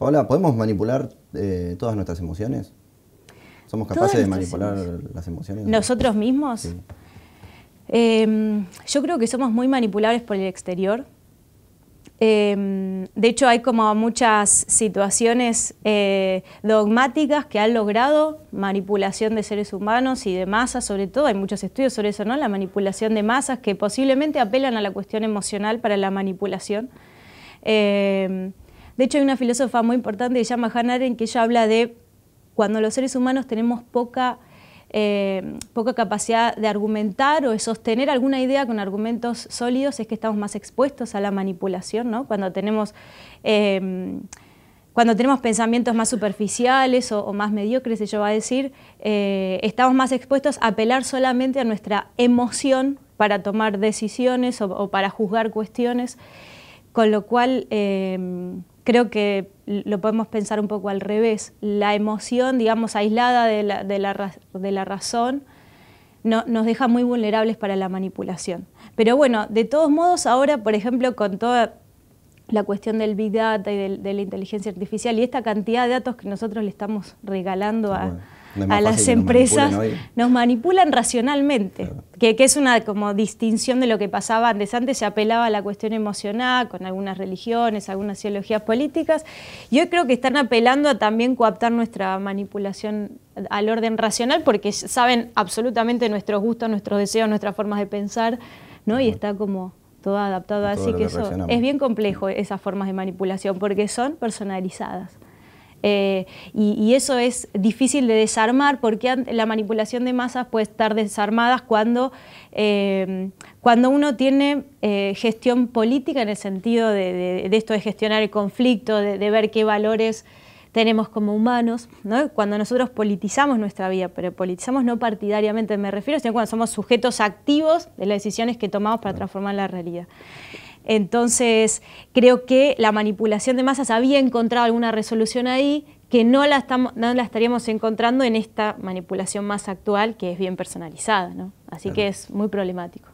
Paola, ¿podemos manipular eh, todas nuestras emociones? ¿Somos capaces de manipular las emociones? ¿Nosotros mismos? Em, yo creo que somos muy manipulables por el exterior. Em, de hecho, hay como muchas situaciones eh, dogmáticas que han logrado manipulación de seres humanos y de masas, sobre todo. Hay muchos estudios sobre eso, ¿no? La manipulación de masas que posiblemente apelan a la cuestión emocional para la manipulación. Em, de hecho, hay una filósofa muy importante que se llama Hannah Arendt que ella habla de cuando los seres humanos tenemos poca eh, poca capacidad de argumentar o de sostener alguna idea con argumentos sólidos, es que estamos más expuestos a la manipulación, ¿no? Cuando tenemos, eh, cuando tenemos pensamientos más superficiales o, más mediocres, yo va a decir, eh, estamos más expuestos a apelar solamente a nuestra emoción para tomar decisiones o para juzgar cuestiones, con lo cual creo que lo podemos pensar un poco al revés. La emoción, digamos, aislada de la, de la, razón, no, nos deja muy vulnerables para la manipulación. Pero bueno, de todos modos, ahora, por ejemplo, con toda la cuestión del Big Data y de, la inteligencia artificial y esta cantidad de datos que nosotros le estamos regalando a a las empresas nos manipulan, racionalmente, que, es una como distinción de lo que pasaba antes. Antes se apelaba a la cuestión emocional con algunas religiones, algunas ideologías políticas, y hoy creo que están apelando a también coaptar nuestra manipulación al orden racional porque saben absolutamente nuestros gustos, nuestros deseos, nuestras formas de pensar, ¿no? y está como todo adaptado así que eso es bien complejo esas formas de manipulación porque son personalizadas. Eh, y, eso es difícil de desarmar porque la manipulación de masas puede estar desarmada cuando, eh, cuando uno tiene eh, gestión política en el sentido de, esto de gestionar el conflicto, de, ver qué valores tenemos como humanos, cuando nosotros politizamos nuestra vida, pero politizamos no partidariamente me refiero, sino cuando somos sujetos activos de las decisiones que tomamos para transformar la realidad. Entonces, creo que la manipulación de masas había encontrado alguna resolución ahí que no la, estamos, no la estaríamos encontrando en esta manipulación más actual que es bien personalizada. ¿no? Así que es muy problemático.